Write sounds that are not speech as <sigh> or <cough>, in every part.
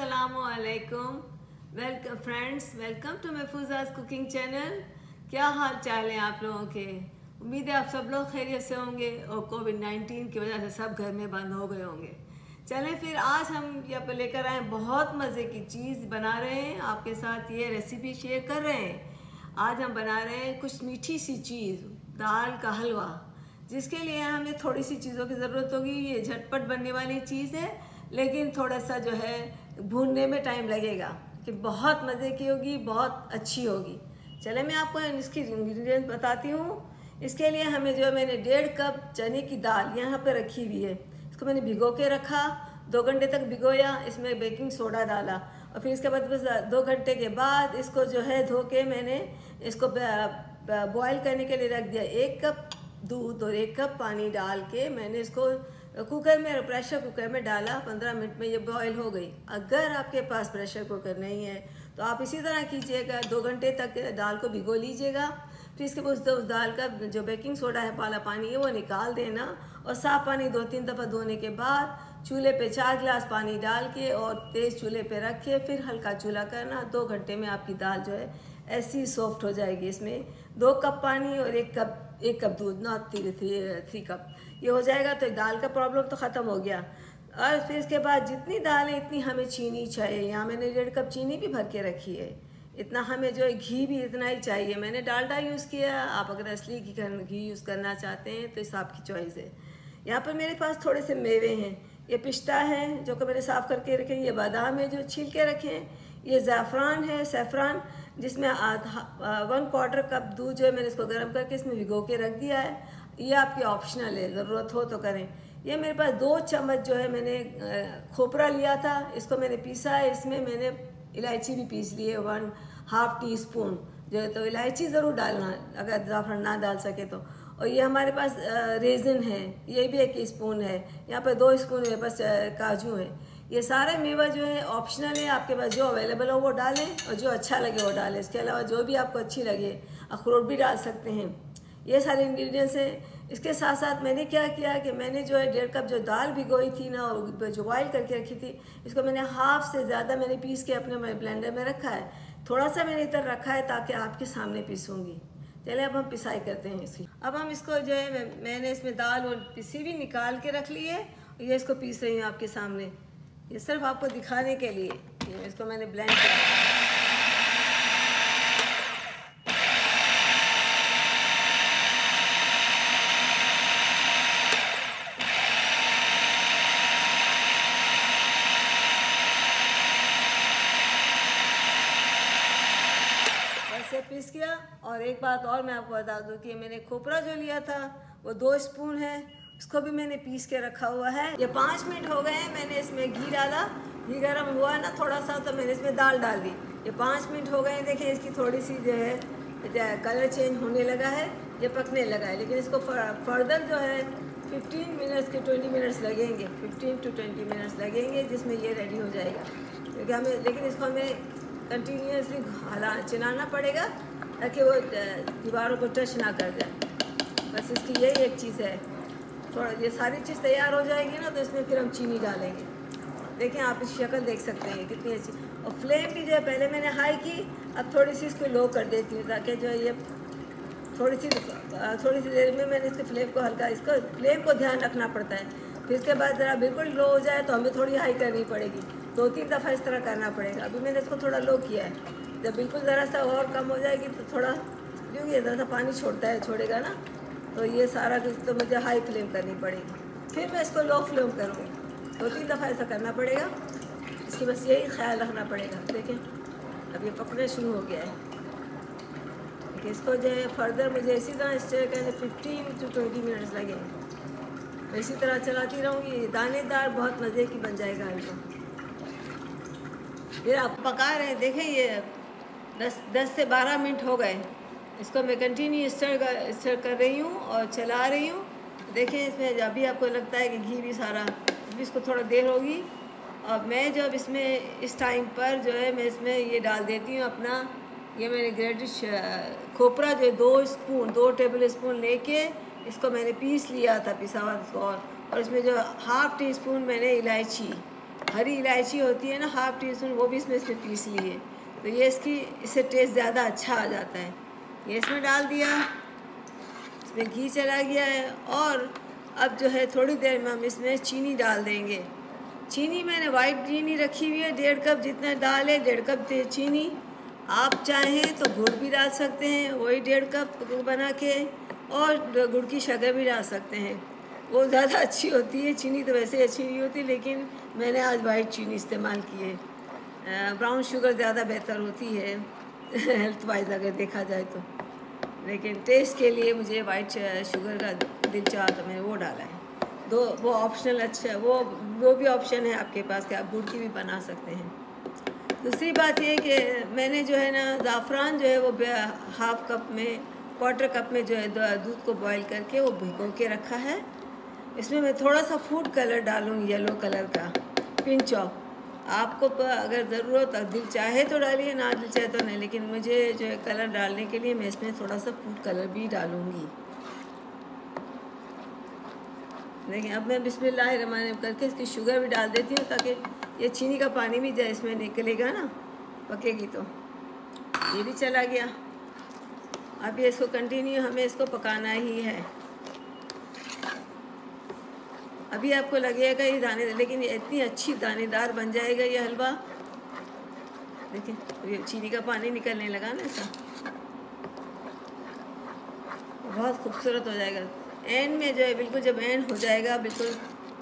असलकुम welcome friends welcome to Mahfuza's cooking channel क्या हाल चाल है आप लोगों के? उम्मीद है आप सब लोग खैरियत से होंगे और कोविड 19 की वजह से सब घर में बंद हो गए होंगे। चलें फिर आज हम यहाँ पर लेकर आए बहुत मज़े की चीज़ बना रहे हैं। आपके साथ ये रेसिपी शेयर कर रहे हैं। आज हम बना रहे हैं कुछ मीठी सी चीज़, दाल का हलवा। जिसके लिए हमें थोड़ी सी चीज़ों की ज़रूरत होगी। ये झटपट बनने वाली चीज़ है, लेकिन थोड़ा सा जो है भूनने में टाइम लगेगा कि बहुत मज़े की होगी, बहुत अच्छी होगी। चले, मैं आपको इसकी इंग्रेडिएंट बताती हूँ। इसके लिए हमें जो है, मैंने डेढ़ कप चने की दाल यहाँ पर रखी हुई है। इसको मैंने भिगो के रखा, दो घंटे तक भिगोया, इसमें बेकिंग सोडा डाला। और फिर इसके बाद बस दो घंटे के बाद इसको जो है, धो के मैंने इसको बॉयल करने के लिए रख दिया। एक कप दूध और एक कप पानी डाल के मैंने इसको कुकर में प्रेशर कुकर में डाला पंद्रह मिनट में, ये बॉयल हो गई। अगर आपके पास प्रेशर कुकर नहीं है तो आप इसी तरह कीजिएगा, दो घंटे तक दाल को भिगो लीजिएगा। फिर इसके बाद उस दाल का जो बेकिंग सोडा है, पाला पानी है वो निकाल देना और साफ़ पानी दो, तीन दफ़ा धोने के बाद चूल्हे पे चार गिलास पानी डाल के और तेज़ चूल्हे पे रख के फिर हल्का चूल्हा करना। दो घंटे में आपकी दाल जो है, ऐसी सॉफ्ट हो जाएगी इसमें। दो कप पानी और एक कप एक कप दूध नॉट थ्री थ्री कप ये हो जाएगा तो दाल का प्रॉब्लम तो ख़त्म हो गया। और फिर इसके बाद जितनी दाल है इतनी हमें चीनी चाहिए। यहाँ मैंने डेढ़ कप चीनी भी भर के रखी है। इतना हमें जो है घी भी इतना ही चाहिए। मैंने डालडा यूज़ किया। आप अगर असली घी घी यूज़ करना चाहते हैं तो इस आपकी चॉइस है। यहाँ पर मेरे पास थोड़े से मेवे हैं। ये पिस्ता है, जो कि मैंने साफ़ करके रखे ये बादाम है, जो छील के रखे हैं। ये ज़ैफ़रान है, सैफ़रान। जिसमें आधा वन क्वार्टर कप दूध जो है मैंने इसको गर्म करके इसमें भिगो के रख दिया है। ये आपकी ऑप्शनल है, ज़रूरत हो तो करें। ये मेरे पास दो चम्मच जो है मैंने खोपरा लिया था, इसको मैंने पीसा है। इसमें मैंने इलायची भी पीस ली है वन हाफ़ टी स्पून जो है तो इलायची ज़रूर डालना, अगर ज़ाफ़रान ना डाल सके तो। और ये हमारे पास रेज़न है, ये भी एक स्पून है। यहाँ पर दो स्पून मेरे पास काजू है। ये सारे मेवा जो है ऑप्शनल है, आपके पास जो अवेलेबल हो, वो डालें और जो अच्छा लगे, वो डालें। इसके अलावा जो भी आपको अच्छी लगे, अखरोट भी डाल सकते हैं। ये सारे इंग्रेडिएंट्स हैं। इसके साथ साथ मैंने क्या किया कि मैंने जो है, डेढ़ कप जो दाल भिगोई थी ना, और जो बॉयल करके रखी थी, इसको मैंने हाफ़ से ज़्यादा मैंने पीस के अपने ब्लेंडर में रखा है। थोड़ा सा मैंने इधर रखा है ताकि आपके सामने पीसूँगी। चले अब हम पिसाई करते हैं इसकी। अब हम इसको जो है मैंने इसमें दाल और पिसी भी निकाल के रख ली है। ये इसको पीस रही हूँ आपके सामने। ये सिर्फ़ आपको दिखाने के लिए इसको मैंने ब्लेंड किया। पीस किया। और एक बात और मैं आपको बता दूँ कि मैंने खोपरा जो लिया था, वो दो स्पून है। उसको भी मैंने पीस के रखा हुआ है। ये पाँच मिनट हो गए हैं, मैंने इसमें घी डाला। घी गर्म हुआ ना, थोड़ा सा तो मैंने इसमें दाल डाल दी। ये पाँच मिनट हो गए देखिए इसकी थोड़ी सी जो है कलर चेंज होने लगा है, ये पकने लगा है। लेकिन इसको फर्दर जो है 15 मिनट्स के 20 मिनट्स लगेंगे। 15 टू 20 मिनट्स लगेंगे, जिसमें ये रेडी हो जाएगा। क्योंकि हमें, लेकिन इसको हमें कंटिन्यूसली हला चलाना पड़ेगा, ताकि वो दीवारों को टच ना कर जाए। बस इसकी यही एक चीज़ है। थोड़ा ये सारी चीज़ तैयार हो जाएगी ना तो इसमें फिर हम चीनी डालेंगे। देखें, आप इस शक्ल देख सकते हैं कितनी अच्छी। और फ्लेम भी जो है, पहले मैंने हाई की, अब थोड़ी सी इसको लो कर देती हूँ, ताकि जो है ये थोड़ी सी थोड़ी सी देर में मैंने इसके फ्लेम को हल्का, इसको फ्लेम को ध्यान रखना पड़ता है। फिर उसके बाद ज़रा बिल्कुल लो हो जाए तो हमें थोड़ी हाई करनी पड़ेगी। दो तीन दफ़ा इस तरह करना पड़ेगा। अभी मैंने इसको थोड़ा लो किया है। जब बिल्कुल ज़रा सा और कम हो जाएगी तो थोड़ा, क्योंकि ज़रा सा पानी छोड़ता है, छोड़ेगा ना तो ये सारा कुछ तो मुझे हाई फ्लेम करनी पड़ेगी। फिर मैं इसको लो फ्लेम करूँगी। दो तीन दफ़ा ऐसा करना पड़ेगा। इसकी बस यही ख्याल रखना पड़ेगा। देखें, अब ये पकड़ना शुरू हो गया है। इसको जो है फर्दर मुझे इसी तरह स्टे करने फिफ्टीन टू ट्वेंटी मिनट्स लगेंगे। मैं इसी तरह चलाती रहूँगी। दानेदार बहुत मज़े की बन जाएगा इनको। फिर आप पका रहे हैं। देखें, ये दस दस से बारह मिनट हो गए। इसको मैं कंटिन्यू स्टर कर स्टर कर रही हूँ और चला रही हूँ। देखें इसमें अभी आपको लगता है कि घी भी सारा अभी इसको थोड़ा देर होगी। और मैं जो अब इसमें इस टाइम पर जो है मैं इसमें ये डाल देती हूँ अपना ये मैंने ग्रेडिश खोपरा जो है दो स्पून दो टेबल स्पून लेके इसको मैंने पीस लिया था, पिसा हुआ इसको और और इसमें जो हाफ़ टी स्पून मैंने इलायची हरी इलायची होती है ना हाफ़ टी स्पून वो भी इसमें इसमें पीस ली है तो ये इसकी इससे टेस्ट ज़्यादा अच्छा आ जाता है। ये इसमें डाल दिया। इसमें घी चला गया है और अब जो है थोड़ी देर में हम इसमें चीनी डाल देंगे। चीनी मैंने वाइट चीनी रखी हुई है, डेढ़ कप जितना है, डेढ़ कप चीनी। आप चाहें तो गुड़ भी डाल सकते हैं, वही डेढ़ कप बना के और गुड़ की शक्कर भी डाल सकते हैं। वो ज़्यादा अच्छी होती है, चीनी तो वैसे अच्छी नहीं होती, लेकिन मैंने आज वाइट चीनी इस्तेमाल की है। ब्राउन शुगर ज़्यादा बेहतर होती है। हेल्थ वाइज अगर देखा जाए तो। लेकिन टेस्ट के लिए मुझे वाइट शुगर का दिल चाह तो मैंने वो डाला है। दो, वो ऑप्शनल अच्छा वो वो भी ऑप्शन है आपके पास कि आप गुड़ की भी बना सकते हैं। दूसरी बात ये कि मैंने जो है ना, ज़ाफ़रान जो है वो हाफ़ कप में क्वार्टर कप में जो है दूध को बॉईल करके वो भिगो के रखा है। इसमें मैं थोड़ा सा फ़ूड कलर डालूँ येलो कलर का पिंच ऑफ़ आपको अगर ज़रूरत दिल चाहे तो डालिए, ना दिल चाहे तो नहीं। लेकिन मुझे जो है कलर डालने के लिए मैं इसमें थोड़ा सा फ़ूड कलर भी डालूँगी। देखिए, अब मैं बिस्मिल्लाह रमान करके इसकी शुगर भी डाल देती हूँ ताकि ये चीनी का पानी भी जाए, इसमें निकलेगा ना, पकेगी तो। ये भी चला गया। अब ये इसको कंटिन्यू हमें इसको पकाना ही है। अभी आपको लगेगा ये दाने, लेकिन ये इतनी अच्छी दानेदार बन जाएगा ये हलवा। देखिए ये चीनी का पानी निकलने लगा ना ऐसा। बहुत खूबसूरत हो जाएगा। एंड में जो है, बिल्कुल जब एंड हो जाएगा, बिल्कुल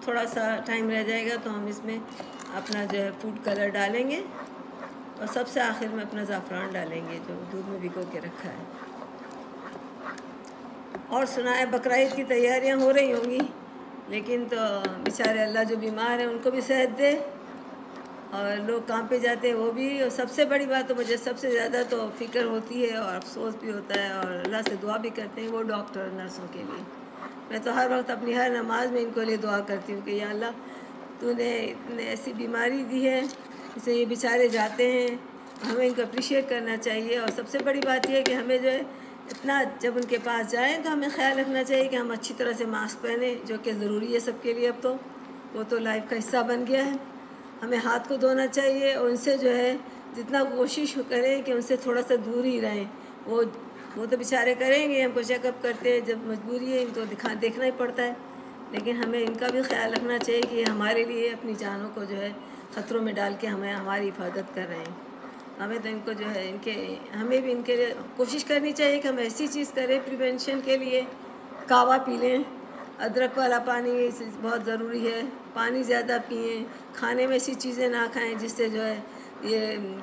थोड़ा सा टाइम रह जाएगा तो हम इसमें अपना जो है फ़ूड कलर डालेंगे और सबसे आखिर में अपना ज़ाफ़रान डालेंगे, जो दूध में भिगो के रखा है। और सुना है बकरीद की तैयारियाँ हो रही होंगी। लेकिन तो बेचारे अल्लाह जो बीमार हैं, उनको भी सेहत दे। और लोग काम पे जाते हैं, वो भी। और सबसे बड़ी बात तो मुझे सबसे ज़्यादा तो फ़िक्र होती है और अफसोस भी होता है और अल्लाह से दुआ भी करते हैं, वो डॉक्टर और नर्सों के लिए मैं तो हर वक्त अपनी हर नमाज़ में इनको लिए दुआ करती हूँ कि या अल्लाह, तूने इतने ऐसी बीमारी दी है जिसे ये बेचारे जाते हैं। हमें इनको अप्रिशिएट करना चाहिए और सबसे बड़ी बात यह है कि हमें जो है इतना जब उनके पास जाएँ तो हमें ख्याल रखना चाहिए कि हम अच्छी तरह से मास्क पहने, जो कि ज़रूरी है सबके लिए अब तो। वो तो लाइफ का हिस्सा बन गया है। हमें हाथ को धोना चाहिए और उनसे जो है जितना कोशिश करें कि उनसे थोड़ा सा दूर ही रहें। वो वो तो बेचारे करेंगे, हमको चेकअप करते हैं, जब मजबूरी है, इनको दिखा, देखना ही पड़ता है। लेकिन हमें इनका भी ख्याल रखना चाहिए कि हमारे लिए अपनी जानों को जो है ख़तरों में डाल के हमें, हमारी हिफाजत कर रहे हैं। हमें तो इनको जो है इनके हमें भी इनके लिए कोशिश करनी चाहिए कि हम ऐसी चीज़ करें प्रिवेंशन के लिए। कावा पी लें अदरक वाला पानी बहुत ज़रूरी है। पानी ज़्यादा पिए खाने में ऐसी चीज़ें ना खाएँ जिससे जो है ये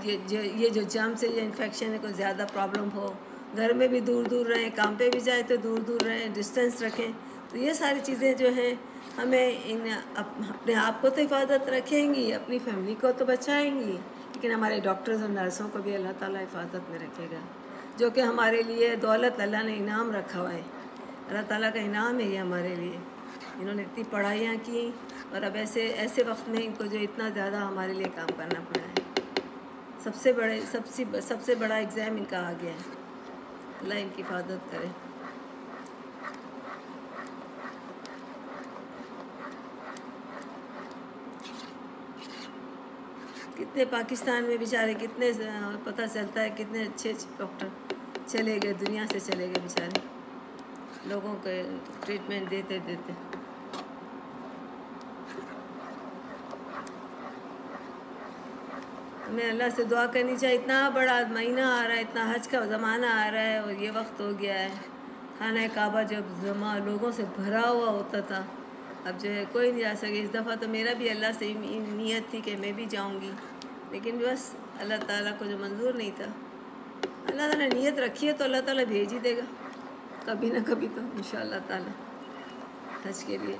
ये जो ये जो जम से ये इन्फेक्शन है कोई ज़्यादा प्रॉब्लम हो। घर में भी दूर दूर रहें काम पे भी जाए तो दूर दूर रहें डिस्टेंस रखें। तो ये सारी चीज़ें जो हैं हमें इन अप, अपने आप को तो हिफाजत रखेंगी अपनी फैमिली को तो बचाएँगी। लेकिन हमारे डॉक्टर्स और नर्सों को भी अल्लाह ताला हिफाजत में रखेगा, जो कि हमारे लिए दौलत अल्लाह ने इनाम रखा हुआ है। अल्लाह ताला का इनाम है ये हमारे लिए। इन्होंने इतनी पढ़ाइयाँ की और अब ऐसे ऐसे वक्त में इनको जो इतना ज़्यादा हमारे लिए काम करना पड़ा है। सबसे बड़े, सबसे सबसे बड़ा एग्ज़ाम इनका आ गया है। अल्लाह इनकी हिफाजत करे। कितने पाकिस्तान में बेचारे कितने पता चलता है कितने अच्छे अच्छे डॉक्टर चले गए, दुनिया से चले गए बेचारे। लोगों के ट्रीटमेंट देते देते। हमें अल्लाह से दुआ करनी चाहिए, इतना बड़ा महीना आ रहा है, इतना हज का ज़माना आ रहा है, और ये वक्त हो गया है। खाना काबा जब जमा, लोगों से भरा हुआ होता था। अब जो है, कोई नहीं जा सके। इस दफ़ा तो मेरा भी अल्लाह से नीयत थी कि मैं भी जाऊँगी। लेकिन बस अल्लाह ताला को जो मंजूर नहीं था। अल्लाह ताला नीयत रखी है तो अल्लाह ताला भेज ही देगा। कभी ना कभी तो इन ताला। हज के लिए।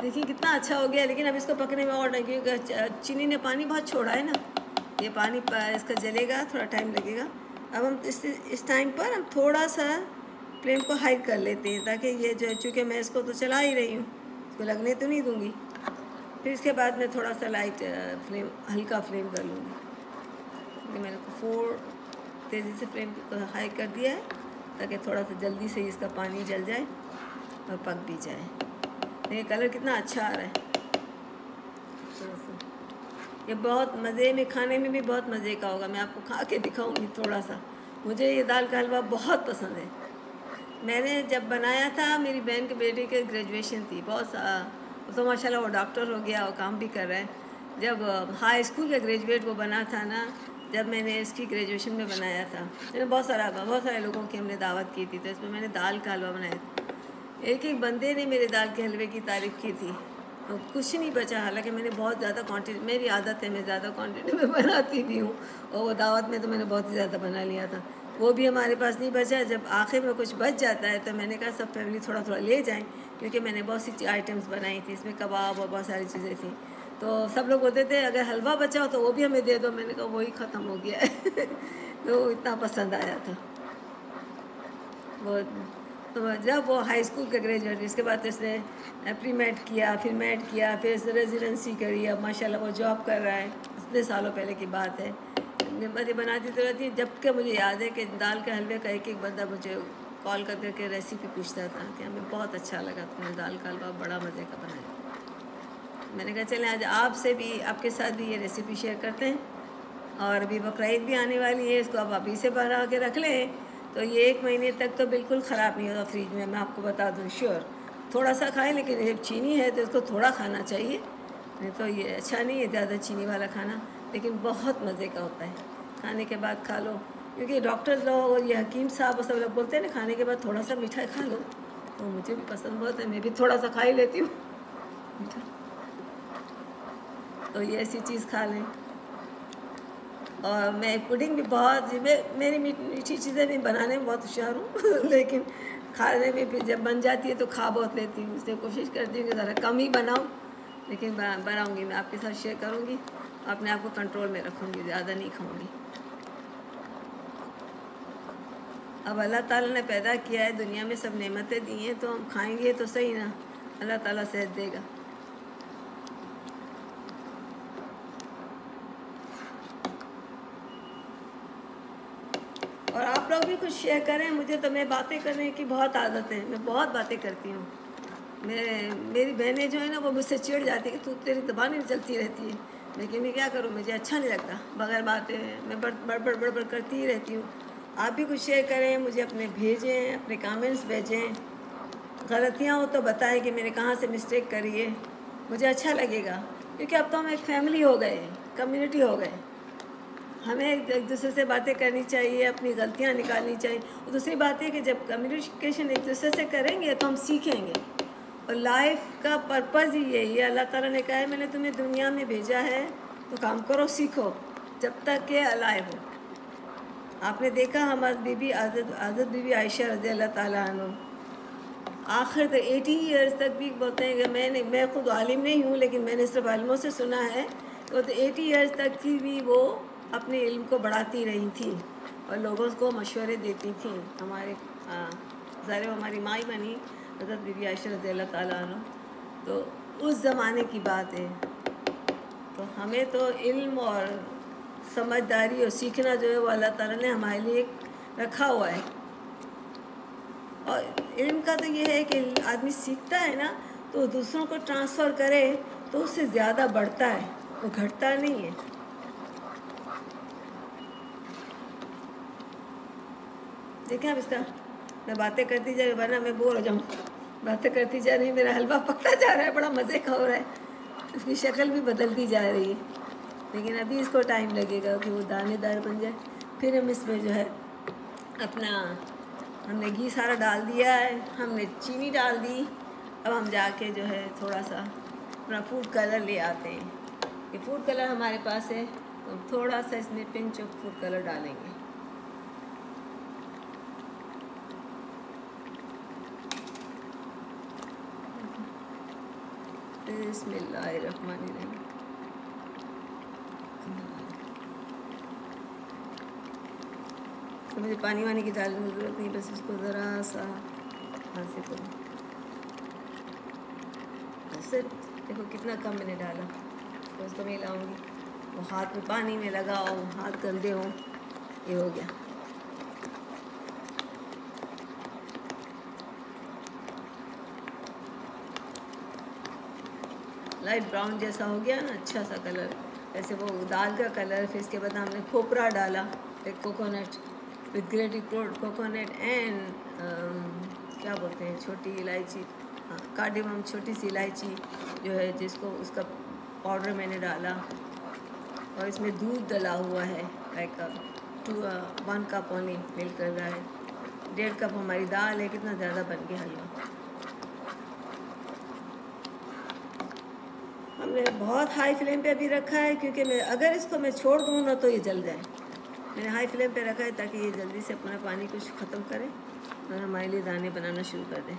देखिए, कितना अच्छा हो गया, लेकिन अब इसको पकने में और नहीं क्योंकि चीनी ने पानी बहुत छोड़ा है ना। ये पानी इसका जलेगा, थोड़ा टाइम लगेगा। अब हम इस इस टाइम पर हम थोड़ा सा फ्लेम को हाई कर लेते हैं, ताकि ये जो चूँकि मैं इसको तो चला ही रही हूँ, इसको लगने तो नहीं दूँगी। फिर इसके बाद मैं थोड़ा सा लाइट फ्लेम हल्का फ्लेम कर लूँगी। मैंने फोर तेज़ी से फ्लेम को हाई कर दिया है, ताकि थोड़ा सा जल्दी से इसका पानी जल जाए और पक भी जाए। देखिए कलर कितना अच्छा आ रहा है। ये बहुत मज़े में, खाने में भी बहुत मज़े का होगा। मैं आपको खा के दिखाऊँगी थोड़ा सा मुझे ये दाल का हलवा बहुत पसंद है। मैंने जब बनाया था, मेरी बहन के बेटे की ग्रेजुएशन थी, बहुत तो माशाल्लाह वो डॉक्टर हो गया और काम भी कर रहा है। जब हाई स्कूल का ग्रेजुएट वो बना था ना, जब मैंने इसकी ग्रेजुएशन में बनाया था। मैंने बहुत सारा, बहुत सारे लोगों की हमने दावत की थी तो इसमें मैंने दाल का हलवा बनाया था। एक एक बंदे ने मेरे दाल के हलवे की तारीफ़ की थी। कुछ नहीं बचा। हालाँकि मैंने बहुत ज़्यादा क्वांटिटी मेरी आदत है, मैं ज़्यादा क्वांटिटी में बनाती भी हूँ। और वो दावत में तो मैंने बहुत ही ज़्यादा बना लिया था। वो भी हमारे पास नहीं बचा। जब आखिर में कुछ बच जाता है तो मैंने कहा, सब फैमिली थोड़ा थोड़ा ले जाएँ। क्योंकि मैंने बहुत सी आइटम्स बनाई थी, इसमें कबाब और बहुत सारी चीज़ें थी। तो सब लोग बोलते थे, अगर हलवा बचा हो तो वो भी हमें दे दो। मैंने कहा, वही ख़त्म हो गया है। <laughs> तो इतना पसंद आया था। वो तो जब वो हाई स्कूल का ग्रेजुएट इसके बाद इसने प्री मेड किया, फिर मेड किया, फिर इसने रेजिडेंसी करी, अब माशाल्लाह वो जॉब कर रहा है। इतने सालों पहले की बात है। मैं बनाती तो रहती जब के मुझे याद है कि दाल के हलवे का एक एक बंदा मुझे कॉल कर करके रेसिपी पूछता था कि हमें बहुत अच्छा लगा तुमने दाल का हलवा, बड़ा मज़े का बनाया। मैंने कहा, चले, आज आपसे भी, आपके साथ भी ये रेसिपी शेयर करते हैं और अभी बकर भी आने वाली है, इसको आप अभी से बना के रख लें। तो ये एक महीने तक तो बिल्कुल ख़राब नहीं होगा फ्रिज में, मैं आपको बता दूँ श्योर थोड़ा सा खाएँ, लेकिन जब चीनी है तो इसको थोड़ा खाना चाहिए। नहीं तो ये अच्छा नहीं है ज़्यादा चीनी वाला खाना, लेकिन बहुत मज़े का होता है। खाने के बाद खा लो। क्योंकि डॉक्टर्स लोग और ये हकीम साहब सब लोग बोलते हैं ना, खाने के बाद थोड़ा सा मिठाई खा लो। तो मुझे भी पसंद बहुत है, मैं भी थोड़ा सा खा ही लेती हूँ। <laughs> तो ये ऐसी चीज़ खा लें। और मैं पुडिंग भी बहुत मैं, मेरी मीठी चीज़ें भी बनाने में बहुत होशियार हूँ, <laughs> लेकिन खाने में भी जब बन जाती है तो खा बहुत लेती हूँ। इसलिए कोशिश करती हूँ कि ज़रा कम ही बनाऊँ, लेकिन बनाऊँगी मैं, आपके साथ शेयर करूँगी, अपने आप को कंट्रोल में रखूँगी, ज़्यादा नहीं खाऊँगी। अब अल्लाह ताला ने पैदा किया है, दुनिया में सब नेमतें दी हैं तो हम खाएँगे तो सही ना? अल्लाह ताला सेहत देगा और आप लोग भी कुछ शेयर करें, मुझे तो मैं बातें करने की बहुत आदत है, मैं बहुत बातें करती हूँ। मैं, मेरी बहनें जो है ना, वो मुझसे चिड़ जाती है कि तू तेरी जबान नहीं चलती रहती है। लेकिन मैं क्या करूँ? मुझे अच्छा नहीं लगता। बगैर बातें, मैं बड़ बड़ बड़ बड़ बड़ करती ही रहती हूँ। आप भी कुछ शेयर करें, मुझे अपने भेजें, अपने कमेंट्स भेजें। गलतियाँ हो तो बताएँ कि मैंने कहाँ से मिस्टेक करी है। मुझे अच्छा लगेगा, क्योंकि अब तो हम एक फैमिली हो गए कम्युनिटी हो गए हमें एक दूसरे से बातें करनी चाहिए, अपनी गलतियाँ निकालनी चाहिए। और दूसरी बात यह कि जब कम्युनिकेशन एक दूसरे से करेंगे तो हम सीखेंगे। और लाइफ का पर्पज़ ही यही है। अल्लाह ताला ने कहा है, मैंने तुम्हें दुनिया में भेजा है तो काम करो, सीखो, जब तक के अलाए हो। आपने देखा हमारी बीबी आज़द आज़द बीबी आयशा रज़ी अल्लाह ताला आखिर तक एटी ईयर्स तक भी बोलते हैं कि मैंने, मैं खुद आलिम नहीं हूँ, लेकिन मैंने सिर्फ़ आलमों से सुना है। तो एटी ईयर्स तक की भी वो अपने इल्म को बढ़ाती रही थी और लोगों को मशवरे देती थी। हमारे ज़ाहिर हमारी माई बनी, हज़रत बीबी आयशा रज़ी ताला तो उस ज़माने की बात है। तो हमें तो इल्म और समझदारी और सीखना जो है वो अल्लाह ताला ने हमारे लिए रखा हुआ है। और इल्म का तो ये है कि आदमी सीखता है ना तो दूसरों को ट्रांसफ़र करे तो उससे ज़्यादा बढ़ता है, वो घटता नहीं है। देखें आप इसका। मैं बातें करती जा रही वरना मैं बोर हो जाऊँ। बातें करती जा रही मेरा हलवा पकता जा रहा है, बड़ा मज़े का हो रहा है। उसकी शक्ल भी बदलती जा रही है। लेकिन अभी इसको टाइम लगेगा कि वो दानेदार बन जाए। फिर हम इसमें जो है अपना, हमने घी सारा डाल दिया है, हमने चीनी डाल दी। अब हम जाके जो है थोड़ा सा अपना फ़ूड कलर ले आते हैं। ये फ़ूड कलर हमारे पास है तो थोड़ा सा इसमें पिंच ऑफ़ फ़ूड कलर डालेंगे। तो मुझे पानी वानी की डालने की ज़रूरत नहीं, बस इसको ज़रा सा हाथ से करो। सिर्फ़ देखो कितना कम मैंने डाला। तो उसको मैं लाऊँगी। वो हाथ में पानी में लगाओ हाथ गंदे हों, ये हो गया। लाइट ब्राउन जैसा हो गया ना अच्छा सा कलर। ऐसे वो दाल का कलर, फिर इसके बाद हमने खोपरा डाला, एक coconut with grated coconut and क्या बोलते हैं, छोटी इलायची। हाँ कार्डिमम छोटी सी इलायची जो है, जिसको उसका पाउडर मैंने डाला। और इसमें दूध डला हुआ है like two one cup only milk कर रहा है। डेढ़ कप हमारी दाल है, कितना ज़्यादा बन गया हलवा बहुत हाई फ्लेम पे अभी रखा है, क्योंकि मैं, अगर इसको मैं छोड़ दूँ ना तो ये जल जाए। मैंने हाई फ्लेम पे रखा है ताकि ये जल्दी से अपना पानी कुछ ख़त्म करे और हमारे लिए दाने बनाना शुरू कर दें।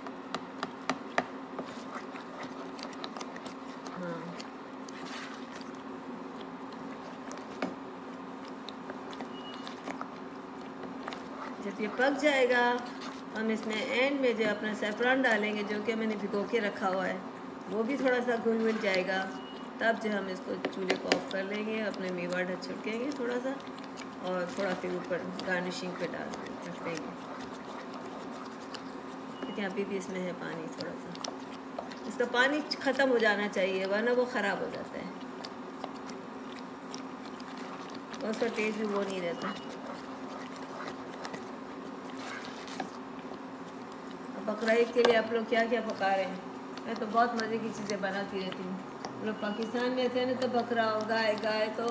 हाँ। जब ये पक जाएगा, हम इसमें एंड में जो अपना सेफ्रॉन डालेंगे, जो कि मैंने भिगो के रखा हुआ है, वो भी थोड़ा सा घुल मिल जाएगा। तब जो हम इसको चूल्हे को ऑफ़ कर लेंगे, अपने मेवा ढक छिड़केंगे थोड़ा सा और थोड़ा फिर ऊपर गार्निशिंग पे डाल देंगे देखिए अभी भी इसमें है पानी थोड़ा सा इसका पानी ख़त्म हो जाना चाहिए, वरना वो ख़राब हो जाता है। और उसका टेस्ट भी वो नहीं रहता। बकरा के लिए आप लोग क्या क्या पका रहे हैं? मैं तो बहुत मज़े की चीज़ें बनाती रहती हूँ। लोग पाकिस्तान में थे ना तो बकरा हो गाय गाय तो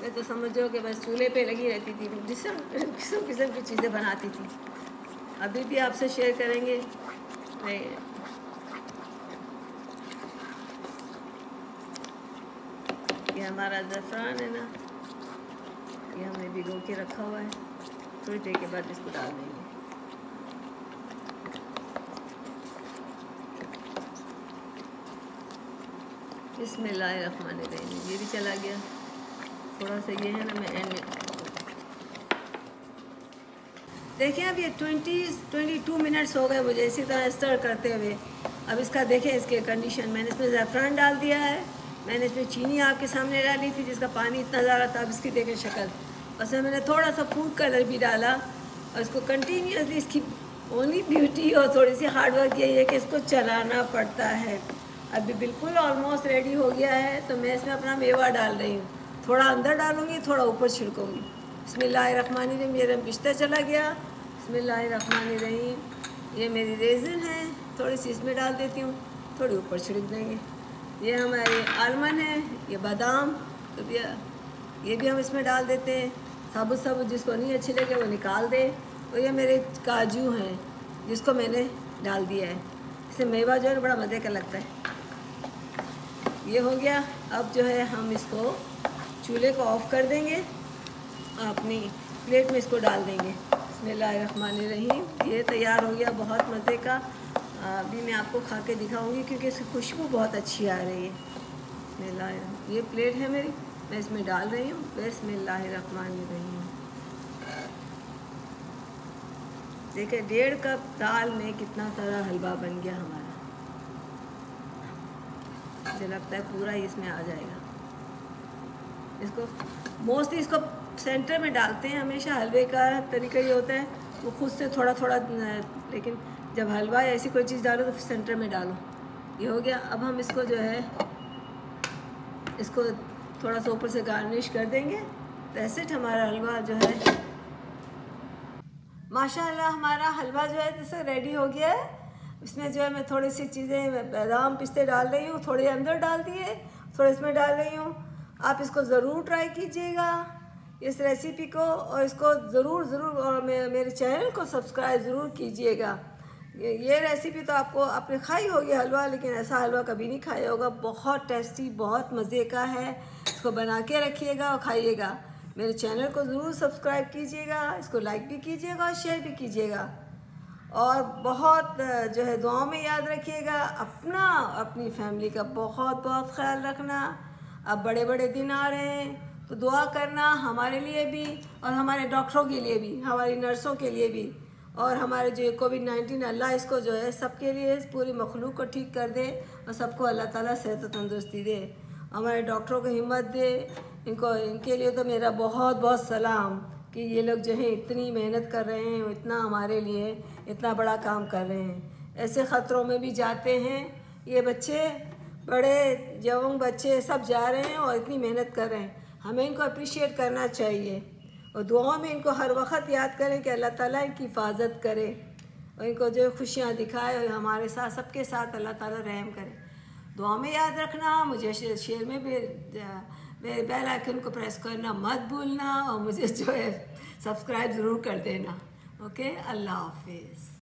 मैं तो समझो कि बस चूल्हे पे लगी रहती थी, जिसम किस्म किस्म की चीज़ें बनाती थी। अभी भी आपसे शेयर करेंगे। ये हमारा ज़फ़रान है ना। ये हमने भिगो के रखा हुआ है। थोड़ी देर के बाद इसको डाल देंगे। रखवाने देंगे ये भी चला गया। थोड़ा सा ये है ना, मैं एंड देखिए अब ये ट्वेंटी ट्वेंटी टू मिनट्स हो गए, मुझे इसी तरह स्टर करते हुए। अब इसका देखें, इसके कंडीशन मैंने इसमें ज़ैफ़रान डाल दिया है। मैंने इसमें चीनी आपके सामने डाली थी, जिसका पानी इतना ज़्यादा था। अब इसकी देखें शक्ल। उसमें मैंने थोड़ा सा फ़ूड कलर भी डाला और इसको कंटिन्यूसली इसकी ओनली ब्यूटी और थोड़ी सी हार्ड वर्क यही है कि इसको चलाना पड़ता है। अभी बिल्कुल ऑलमोस्ट रेडी हो गया है तो मैं इसमें अपना मेवा डाल रही हूँ। थोड़ा अंदर डालूँगी, थोड़ा ऊपर छिड़कूँगी। बसमिल्लाहमान रहीम मेरा बिस्तर चला गया। बसमिल्लाहमान रही ये मेरी रेजिन है, थोड़ी सी इसमें डाल देती हूँ, थोड़ी ऊपर छिड़क देंगे। ये हमारे आलमंड है, ये बादाम तो भी, ये भी हम इसमें डाल देते हैं। साबुत साबुत जिसको नहीं अच्छे लगे, वो निकाल दे। और ये मेरे काजू हैं, जिसको मैंने डाल दिया है। इससे मेवा जो है बड़ा मज़े का लगता है। ये हो गया। अब जो है हम इसको चूल्हे को ऑफ़ कर देंगे। अपनी प्लेट में इसको डाल देंगे। बसमान रहीम ये तैयार हो गया बहुत मज़े का। अभी मैं आपको खा के दिखाऊँगी क्योंकि इसकी खुशबू बहुत अच्छी आ रही है। ये प्लेट है मेरी। मैं इसमें डाल रही हूँ। बसमान रहीम देखिए, डेढ़ कप दाल में कितना सारा हलवा बन गया हमारा। मुझे लगता है पूरा ही इसमें आ जाएगा। इसको मोस्टली इसको सेंटर में डालते हैं हमेशा, हलवे का तरीका ये होता है, वो खुद से थोड़ा थोड़ा लेकिन जब हलवा या ऐसी कोई चीज़ डालो तो सेंटर में डालो। ये हो गया, अब हम इसको जो है, इसको थोड़ा सा ऊपर से गार्निश कर देंगे। तो हमारा हलवा जो है। माशाल्लाह हमारा हलवा जो है जैसे रेडी हो गया है। इसमें जो है मैं थोड़ी सी चीज़ें बादाम पिस्ते डाल रही हूँ, थोड़े अंदर डाल दिए, थोड़े इसमें डाल रही हूँ। आप इसको ज़रूर ट्राई कीजिएगा, इस रेसिपी को, और इसको ज़रूर ज़रूर, और मेरे चैनल को सब्सक्राइब ज़रूर कीजिएगा। ये रेसिपी तो आपको, आपने खाई होगी हलवा, लेकिन ऐसा हलवा कभी नहीं खाया होगा। बहुत टेस्टी, बहुत मज़े का है। इसको बना के रखिएगा और खाइएगा। मेरे चैनल को ज़रूर सब्सक्राइब कीजिएगा, इसको लाइक भी कीजिएगा और शेयर भी कीजिएगा। और बहुत जो है दुआओं में याद रखिएगा, अपना अपनी फैमिली का बहुत बहुत ख्याल रखना। अब बड़े बड़े दिन आ रहे हैं तो दुआ करना हमारे लिए भी और हमारे डॉक्टरों के लिए भी, हमारी नर्सों के लिए भी। और हमारे जो कोविड नाइन्टीन अल्लाह इसको जो है सबके लिए पूरी मखलूक को ठीक कर दे और सबको अल्लाह ताला सेहत तंदुरुस्ती दे। हमारे डॉक्टरों को हिम्मत दे। इनको, इनके लिए तो मेरा बहुत बहुत सलाम। कि ये लोग जो है इतनी मेहनत कर रहे हैं इतना हमारे लिए इतना बड़ा काम कर रहे हैं। ऐसे ख़तरों में भी जाते हैं। ये बच्चे, बड़े जवान बच्चे सब जा रहे हैं और इतनी मेहनत कर रहे हैं। हमें इनको अप्रिशिएट करना चाहिए। और दुआओं में इनको हर वक्त याद करें कि अल्लाह ताला इनकी हिफाजत करे और इनको जो खुशियाँ दिखाए और हमारे साथ, सबके साथ अल्लाह ताला रहम करे। दुआ में याद रखना, मुझे शेर में भी बेल आइकन को प्रेस करना मत भूलना और मुझे जो है सब्सक्राइब ज़रूर कर देना। ओके अल्लाह हाफिज़